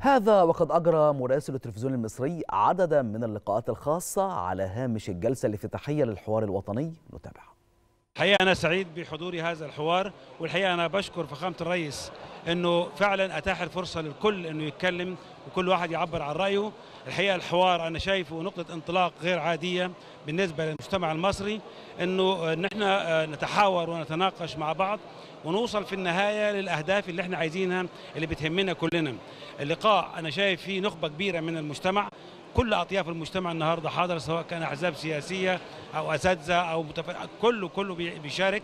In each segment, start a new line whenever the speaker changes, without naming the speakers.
هذا وقد أجرى مراسل التلفزيون المصري عددا من اللقاءات الخاصة على هامش الجلسة الافتتاحية للحوار الوطني. نتابعها
الحقيقة أنا سعيد بحضور هذا الحوار والحقيقة أنا بشكر فخامة الرئيس أنه فعلا أتاح الفرصة للكل أنه يتكلم وكل واحد يعبر عن رأيه. الحقيقة الحوار أنا شايفه نقطة انطلاق غير عادية بالنسبة للمجتمع المصري أنه نحن نتحاور ونتناقش مع بعض ونوصل في النهاية للأهداف اللي إحنا عايزينها اللي بتهمنا كلنا. اللقاء أنا شايف فيه نخبة كبيرة من المجتمع. كل أطياف المجتمع النهارده حاضر سواء كان أحزاب سياسية أو أساتذة أو متف... كله كله بيشارك.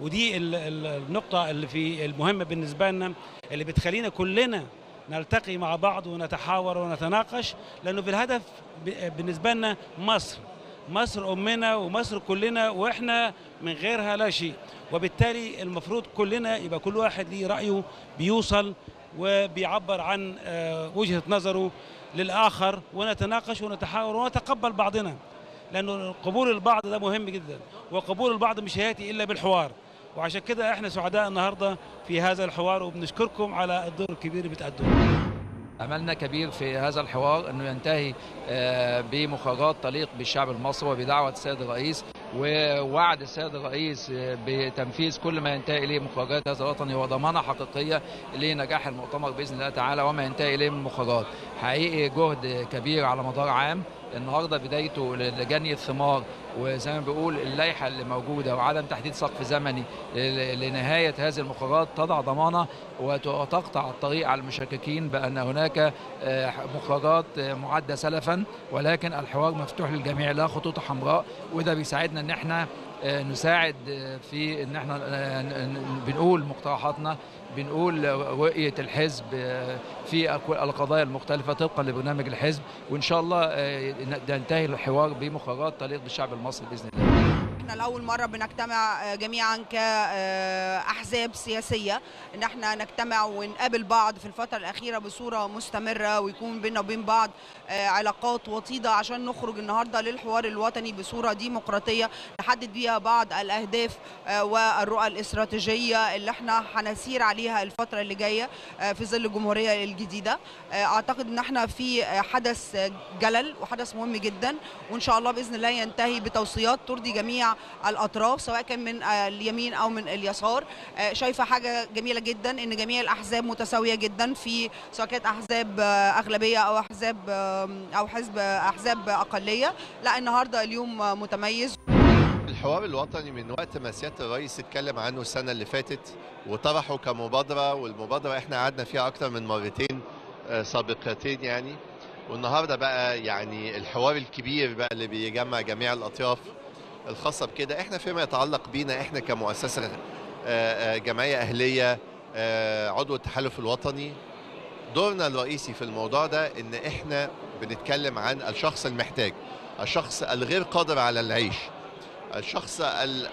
ودي النقطة اللي في المهمة بالنسبة لنا اللي بتخلينا كلنا نلتقي مع بعض ونتحاور ونتناقش لأنه في الهدف بالنسبة لنا مصر. مصر أمنا ومصر كلنا وإحنا من غيرها لا شيء. وبالتالي المفروض كلنا يبقى كل واحد ليه رأيه بيوصل وبيعبر عن وجهة نظره. للآخر ونتناقش ونتحاور ونتقبل بعضنا لأنه قبول البعض ده مهم جدا وقبول البعض مش هيأتي إلا بالحوار. وعشان كده إحنا سعداء النهارده في هذا الحوار وبنشكركم على الدور الكبير اللي بتأدوه
أملنا كبير في هذا الحوار أنه ينتهي بمخرجات تليق بالشعب المصري وبدعوة السيد الرئيس. ووعد السيد الرئيس بتنفيذ كل ما ينتهي إليه مخرجات هذا الوطني وضمانه حقيقية لنجاح المؤتمر بإذن الله تعالى وما ينتهي إليه من مخرجات. حقيقي جهد كبير على مدار عام النهارده بدايته لجني الثمار وزي ما بيقول اللائحة اللي موجودة وعدم تحديد سقف زمني لنهاية هذه المخرجات تضع ضمانة وتقطع الطريق على المشككين بأن هناك مخرجات معدة سلفا ولكن الحوار مفتوح للجميع لا خطوط حمراء وده بيساعدنا إن إحنا نساعد في إن إحنا بنقول مقترحاتنا بنقول رؤيه الحزب في القضايا المختلفة طبقا لبرنامج الحزب وإن شاء الله ينتهي الحوار بمخرجات تليق بالشعب المصري بإذن الله.
إحنا لأول مرة بنجتمع جميعا كاحزاب سياسية إن إحنا نجتمع ونقابل بعض في الفترة الأخيرة بصورة مستمرة ويكون بيننا وبين بعض علاقات وطيدة عشان نخرج النهارده للحوار الوطني بصورة ديمقراطية نحدد بيها بعض الأهداف والرؤى الاستراتيجية اللي إحنا هنسير عليها الفترة اللي جاية في ظل الجمهورية الجديدة. أعتقد إن إحنا في حدث جلل وحدث مهم جدا وإن شاء الله بإذن الله ينتهي بتوصيات ترضي جميع الأطراف سواء كان من اليمين أو من اليسار. شايفة حاجة جميلة جدا إن جميع الأحزاب متساوية جدا في سواء كانت أحزاب أغلبية أو أحزاب أو حزب أحزاب أقلية. لا النهارده اليوم متميز.
الحوار الوطني من وقت ما سيادة الرئيس اتكلم عنه السنة اللي فاتت وطرحه كمبادرة والمبادرة إحنا قعدنا فيها أكتر من مرتين سابقتين يعني. والنهاردة بقى يعني الحوار الكبير بقى اللي بيجمع جميع الأطياف الخاصة بكده إحنا فيما يتعلق بينا إحنا كمؤسسة جمعية أهلية عضو التحالف الوطني دورنا الرئيسي في الموضوع ده إن إحنا بنتكلم عن الشخص المحتاج الشخص الغير قادر على العيش الشخص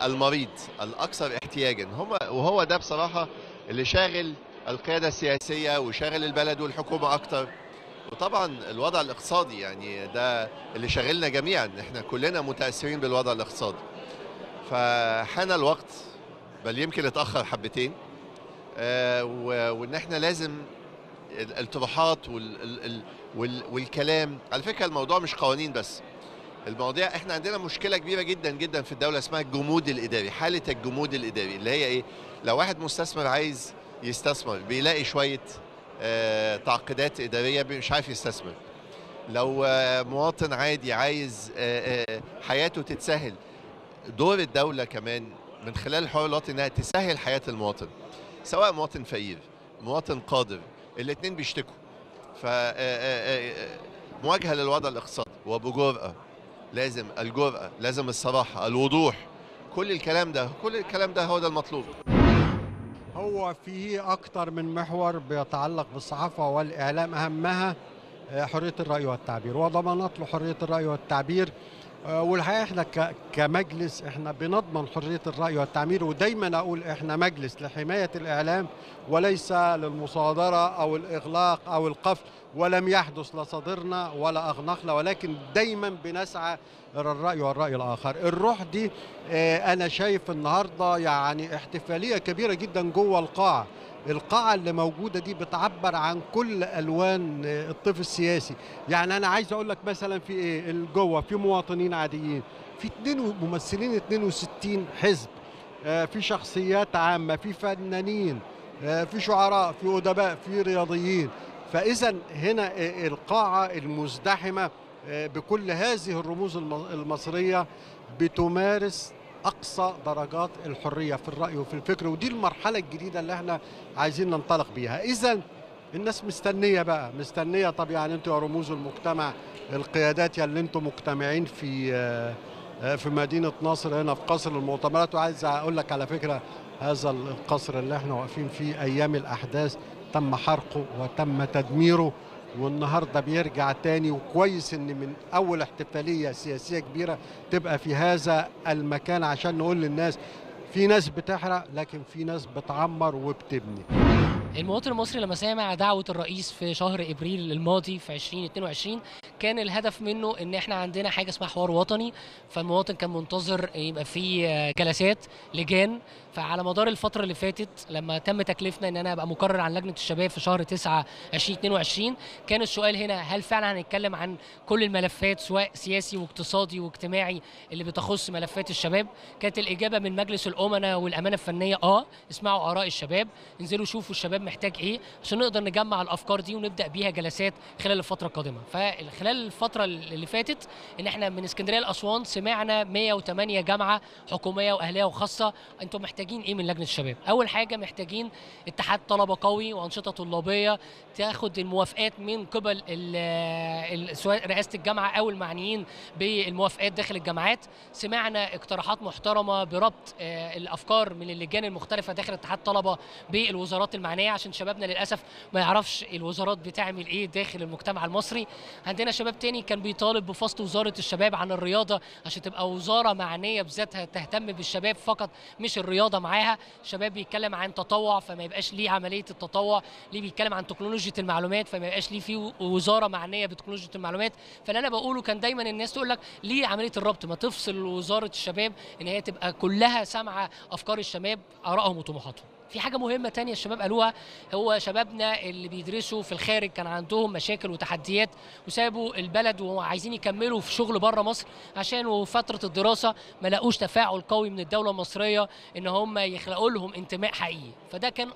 المريض الأكثر احتياجا. هم وهو ده بصراحة اللي شاغل القيادة السياسية وشاغل البلد والحكومة أكتر. وطبعا الوضع الاقتصادي يعني ده اللي شاغلنا جميعا. إحنا كلنا متأثرين بالوضع الاقتصادي. فحان الوقت بل يمكن اتأخر حبتين آه وإن إحنا لازم الطروحات وال وال والكلام. على فكرة الموضوع مش قوانين بس. المواضيع إحنا عندنا مشكلة كبيرة جدا جدا في الدولة اسمها الجمود الإداري حالة الجمود الإداري اللي هي إيه؟ لو واحد مستثمر عايز يستثمر بيلاقي شوية آه تعقيدات إدارية مش عارف يستثمر. لو آه مواطن عادي عايز آه حياته تتسهل دور الدولة كمان من خلال الحوار الوطني إنها تسهل حياة المواطن سواء مواطن فقير مواطن قادر. الاثنين بيشتكوا. ف مواجهة للوضع الاقتصادي. وبجرأه لازم الجرأة لازم الصراحة الوضوح كل الكلام ده كل الكلام ده هو ده المطلوب.
هو فيه أكتر من محور بيتعلق بالصحافة والإعلام أهمها حرية الرأي والتعبير. وضمانات لحرية الرأي والتعبير والحقيقة إحنا كمجلس إحنا بنضمن حرية الرأي والتعبير ودايما أقول إحنا مجلس لحماية الإعلام وليس للمصادرة أو الإغلاق أو القفل. ولم يحدث لا صدرنا ولا أغنقنا ولكن دايما بنسعى إلى الرأي والرأي الآخر. الروح دي أنا شايف النهارده يعني احتفالية كبيرة جدا جوه القاعة. القاعة اللي موجودة دي بتعبر عن كل ألوان الطيف السياسي. يعني أنا عايز أقول لك مثلا في إيه؟ جوه في مواطنين عاديين في اتنين ممثلين 62 حزب آه، في شخصيات عامة في فنانين آه، في شعراء في أدباء في رياضيين. فإذا هنا القاعة المزدحمة آه، بكل هذه الرموز الم- المصرية بتمارس أقصى درجات الحرية في الرأي وفي الفكر ودي المرحلة الجديدة اللي إحنا عايزين ننطلق بيها. إذا الناس مستنية بقى مستنية طب يعني أنتوا يا رموز المجتمع القيادات يا اللي أنتوا مجتمعين في آه، آه، في مدينة نصر هنا في قصر المؤتمرات وعايز أقول لك على فكرة هذا القصر اللي إحنا واقفين فيه أيام الأحداث تم حرقه وتم تدميره والنهاردة بيرجع تاني وكويس إن من أول احتفالية سياسية كبيرة تبقى في هذا المكان عشان نقول للناس في ناس بتحرق لكن في ناس بتعمر وبتبني.
المواطن المصري لما سمع دعوة الرئيس في شهر إبريل الماضي في 2022 كان الهدف منه إن إحنا عندنا حاجة اسمها حوار وطني. فالمواطن كان منتظر يبقى في جلسات لجان فعلى مدار الفترة اللي فاتت لما تم تكليفنا إن أنا أبقى مقرر عن لجنة الشباب في شهر 9 2022 كان السؤال هنا هل فعلا هنتكلم عن كل الملفات سواء سياسي واقتصادي واجتماعي اللي بتخص ملفات الشباب؟ كانت الإجابة من مجلس الأمناء والأمانة الفنية آه اسمعوا آراء الشباب انزلوا شوفوا الشباب محتاج إيه عشان نقدر نجمع الأفكار دي ونبدأ بيها جلسات خلال الفترة القادمة. فخلال الفترة اللي فاتت إن إحنا من اسكندرية لأسوان سمعنا 108 جامعة حكومية وأهلية وخاصة أنتم محتاجين إيه من لجنة الشباب؟ أول حاجة محتاجين اتحاد طلبة قوي وأنشطة طلابية تاخد الموافقات من قبل سواء رئاسة الجامعة أو المعنيين بالموافقات داخل الجامعات. سمعنا اقتراحات محترمة بربط آه، الأفكار من اللجان المختلفة داخل اتحاد طلبة بالوزارات المعنية عشان شبابنا للأسف ما يعرفش الوزارات بتعمل إيه داخل المجتمع المصري. عندنا شباب تاني كان بيطالب بفصل وزارة الشباب عن الرياضة عشان تبقى وزارة معنية بذاتها تهتم بالشباب فقط مش الرياضة. معاها. الشباب بيتكلم عن تطوع فما يبقاش ليه عملية التطوع. ليه بيتكلم عن تكنولوجيا المعلومات فما يبقاش ليه في وزارة معنية بتكنولوجيا المعلومات. فاللي أنا بقوله كان دايما الناس تقول لك ليه عملية الربط؟ ما تفصل وزارة الشباب إن هي تبقى كلها سامعة أفكار الشباب آرائهم وطموحاتهم. في حاجة مهمة تانية الشباب قالوها هو شبابنا اللي بيدرسوا في الخارج كان عندهم مشاكل وتحديات وسابوا البلد وعايزين يكملوا في شغل بره مصر عشان فترة الدراسة ما لاقوش تفاعل قوي من الدولة المصرية إن هم يخلقوا لهم انتماء حقيقي. فده كان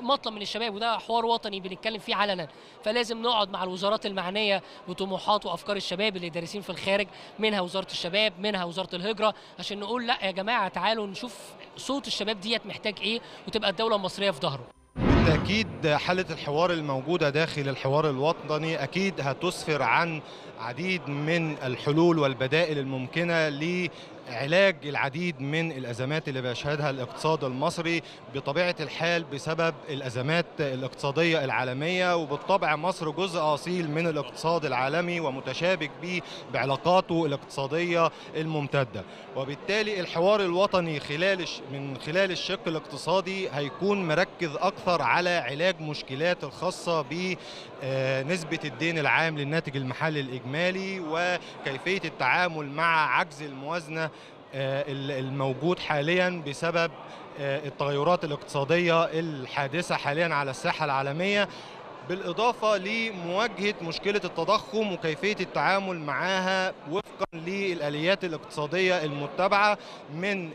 مطلب من الشباب وده حوار وطني بنتكلم فيه علنا. فلازم نقعد مع الوزارات المعنية بطموحات وأفكار الشباب اللي دارسين في الخارج منها وزارة الشباب منها وزارة الهجرة عشان نقول لأ يا جماعة تعالوا نشوف صوت الشباب ديت محتاج إيه وتبقى الدولة المصرية في ظهره.
بالتأكيد حالة الحوار الموجودة داخل الحوار الوطني أكيد هتسفر عن عديد من الحلول والبدائل الممكنة لعلاج العديد من الأزمات اللي بيشهدها الاقتصاد المصري بطبيعة الحال بسبب الأزمات الاقتصادية العالمية وبالطبع مصر جزء أصيل من الاقتصاد العالمي ومتشابك به بعلاقاته الاقتصادية الممتدة. وبالتالي الحوار الوطني خلال من خلال الشق الاقتصادي هيكون مركز أكثر على علاج مشكلات الخاصه بنسبة الدين العام للناتج المحلي الاجمالي وكيفية التعامل مع عجز الموازنة الموجود حاليا بسبب التغيرات الاقتصادية الحادثة حاليا على الساحة العالمية. بالإضافة لمواجهة مشكلة التضخم وكيفية التعامل معها وفقا للآليات الاقتصادية المتبعة من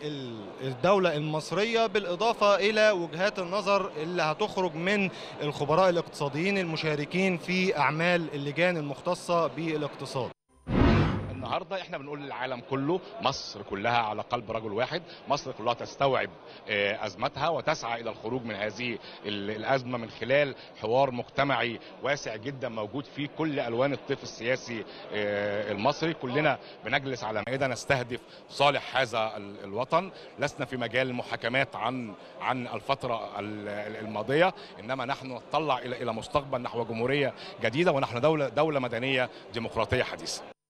الدولة المصرية بالإضافة إلى وجهات النظر اللي هتخرج من الخبراء الاقتصاديين المشاركين في أعمال اللجان المختصة بالاقتصاد.
النهارده إحنا بنقول للعالم كله مصر كلها على قلب رجل واحد مصر كلها تستوعب أزمتها وتسعى إلى الخروج من هذه الأزمة من خلال حوار مجتمعي واسع جدا موجود فيه كل ألوان الطيف السياسي المصري. كلنا بنجلس على مائده نستهدف صالح هذا الوطن. لسنا في مجال المحاكمات عن عن الفترة الماضية إنما نحن نطلع إلى إلى مستقبل نحو جمهورية جديدة ونحن دوله دولة مدنية ديمقراطية حديثة.